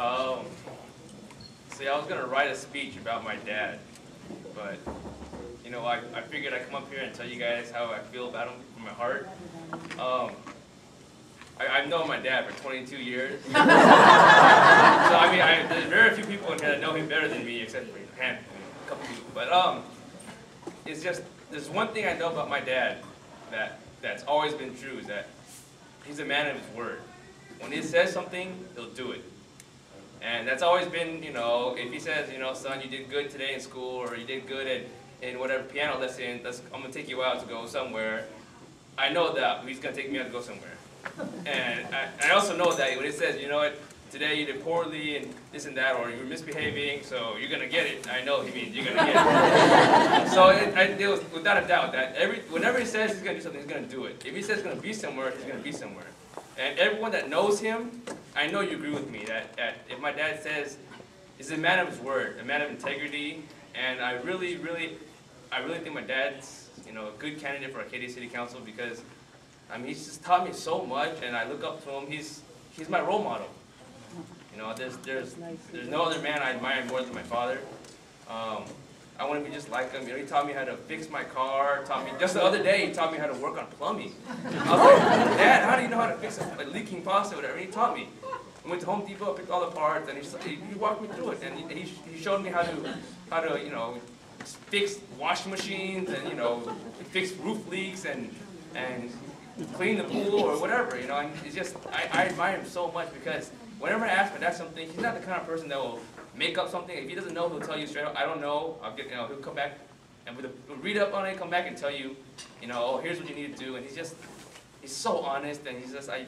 Um, see, I was gonna write a speech about my dad, but you know, I, I figured I'd come up here and tell you guys how I feel about him from my heart. Um, I, I've known my dad for 22 years. so I mean, I, there's very few people in here that know him better than me, except for a handful, a couple people. But um, it's just there's one thing I know about my dad that that's always been true is that he's a man of his word. When he says something, he'll do it. And that's always been, you know, if he says, you know, son, you did good today in school, or you did good at, in whatever piano lesson, let's, I'm gonna take you out to go somewhere. I know that he's gonna take me out to go somewhere. And I, I also know that when it says, you know what, today you did poorly and this and that, or you're misbehaving, so you're gonna get it. I know he means you're gonna get it. so it, I, it was without a doubt that every, whenever he says he's gonna do something, he's gonna do it. If he says he's gonna be somewhere, he's gonna be somewhere. And everyone that knows him, I know you agree with me that, that if my dad says he's a man of his word, a man of integrity, and I really, really, I really think my dad's, you know, a good candidate for Arcadia City Council because, I mean, he's just taught me so much, and I look up to him. He's, he's my role model. You know, there's, there's, there's no other man I admire more than my father. Um, want to be just like him. You know, he taught me how to fix my car. Taught me just the other day. He taught me how to work on plumbing. I was like, oh. Dad, how do you know how to fix a, a leaking faucet, or whatever? And he taught me. I went to Home Depot, picked all the parts, and he, he, he walked me through it. And he, he, he showed me how to, how to, you know, fix washing machines and you know, fix roof leaks and and clean the pool or whatever. You know, and it's just I, I admire him so much because whenever I ask my dad something, he's not the kind of person that will make up something. If he doesn't know, he'll tell you straight up. I don't know. I'll get, you know, he'll come back and with a, read up on it, come back and tell you, you know, oh, here's what you need to do. And he's just, he's so honest, and he's just, I,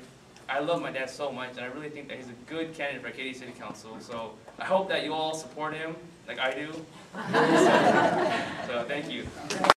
I love my dad so much, and I really think that he's a good candidate for Arcadia City Council. So I hope that you all support him, like I do. so thank you.